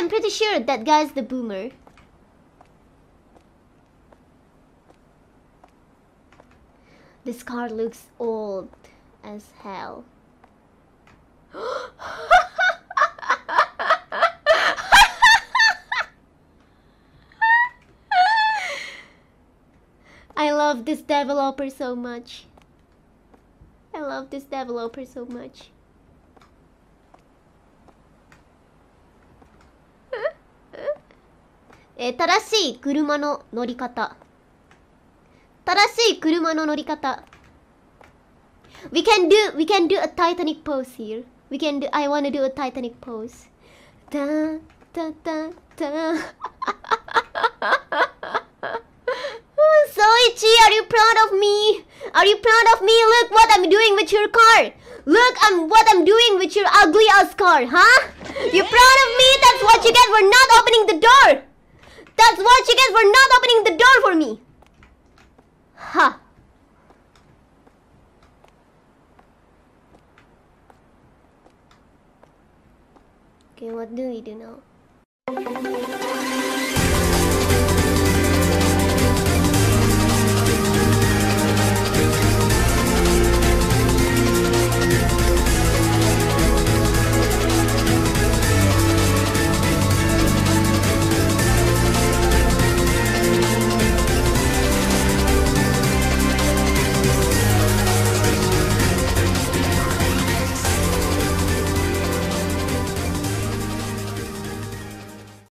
I'm pretty sure that guy's the boomer. This car looks old as hell. I love this developer so much. I love this developer so much. えー正しい車の乗り方。正しい車の乗り方。We can do, we can do a Titanic pose here. We can do, I wanna do a Titanic pose. Da, da, da, da. Soichi, are you proud of me? Are you proud of me? Look what I'm doing with your car. Look I'm what I'm doing with your ugly ass car, huh? You proud of me? That's what you get for not opening the door. You for not opening the door for me. Ha. Okay, what do we do now?